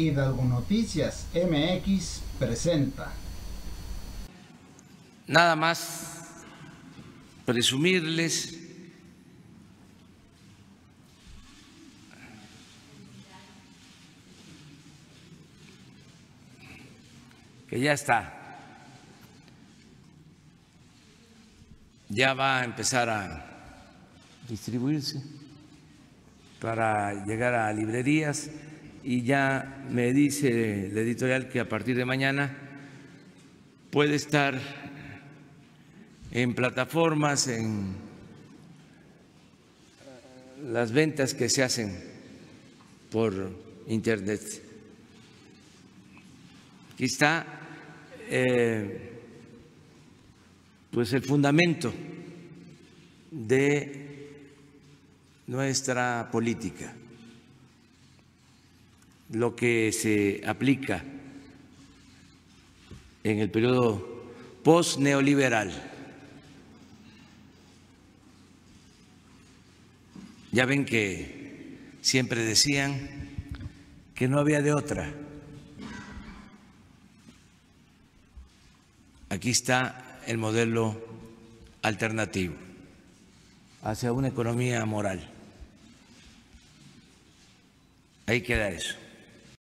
Hidalgo Noticias MX presenta. Nada más presumirles que ya está, ya va a empezar a distribuirse para llegar a librerías y ya me dice el editorial que a partir de mañana puede estar en plataformas, en las ventas que se hacen por Internet. Aquí está eh, pues el fundamento de nuestra política, lo que se aplica en el periodo post-neoliberal. Ya ven que siempre decían que no había de otra. Aquí está el modelo alternativo hacia una economía moral. Ahí queda eso.